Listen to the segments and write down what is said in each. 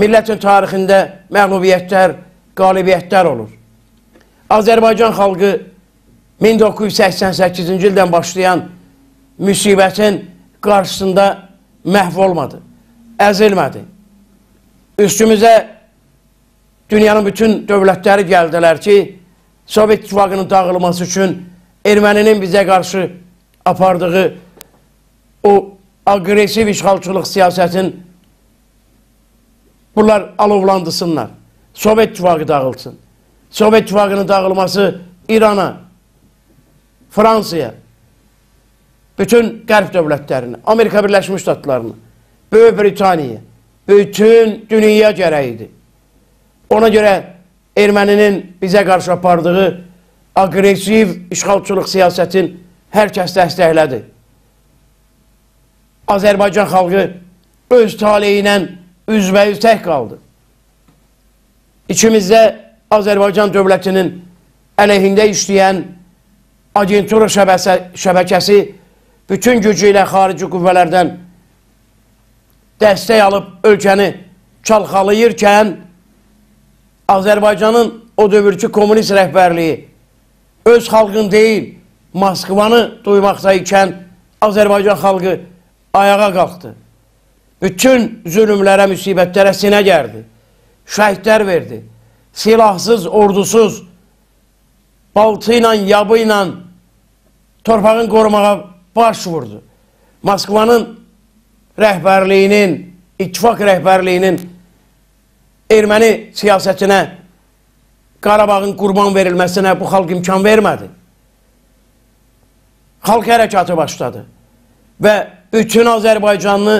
millətin tarixində məğlubiyyətlər, qalibiyyətlər olur. Azərbaycan xalqı 1988-ci ildən başlayan müsibətin qarşısında məhv olmadı, əzilmədi. Üstümüzə dünyanın bütün dövlətləri gəldilər ki, Sovet İttifaqının dağılması üçün erməninin bizə qarşı apardığı o agresiv işğalçılıq siyasətin bunlar alovlandısınlar. Sovet İttifaqı dağılsın. Sovet İttifaqının dağılması İrana, Fransaya, bütün qərb dövlətlərini, Amerika Birləşmiş Ştatlarını, Böyük Britaniyaya, bütün dünya gərəyidir. Ona görə erməninin bizə qarşı apardığı agresiv işğalçılıq siyasətin hər kəs dəstəklədi. Azərbaycan xalqı öz taleyi ilə üzbəüz tək qaldı. İçimizdə Azərbaycan dövlətinin əleyhində işləyən agentura şəbəsə, şəbəkəsi bütün gücü ilə xarici qüvvələrdən dəstək alıb ölkəni çalxalayırkən Azərbaycanın o dövrki komünist rəhbərliyi öz xalqın deyil, Moskvanı duymaqda ikən Azərbaycan xalqı ayağa qalxdı. Bütün zülümlərə, müsibətlərə sinə gəldi. Şəhidlər verdi. Silahsız, ordusuz, baltı ilə, yabı ilə torpağın qorumağa baş vurdu. Moskvanın rəhbərliyinin, ittifak rəhbərliyinin erməni siyasətinə, Qarabağın qurban verilməsinə bu xalq imkan vermədi. Xalq hərəkatı başladı və bütün Azərbaycanlı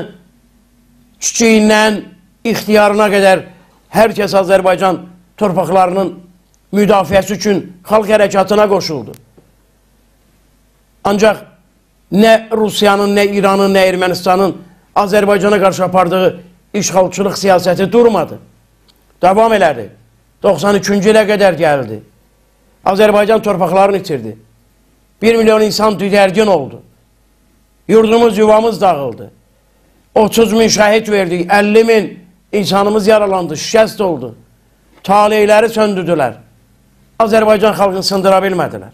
kiçiyindən ixtiyarına qədər hər kəs Azərbaycan torpaqlarının müdafiəsi üçün xalq hərəkatına qoşuldu. Ancaq nə Rusiyanın, nə İranın, nə Ermənistanın Azərbaycana qarşı apardığı işğalçılıq siyasəti durmadı. Davam elədi. 93-cü ilə qədər gəldi. Azərbaycan torpaqlarını itirdi. 1 milyon insan düdərgin oldu. Yurdumuz, yuvamız dağıldı. 30 min şəhid verdik, 50 min insanımız yaralandı, şikəst oldu. Taleyləri söndürdülər. Azərbaycan xalqını sındıra bilmədilər.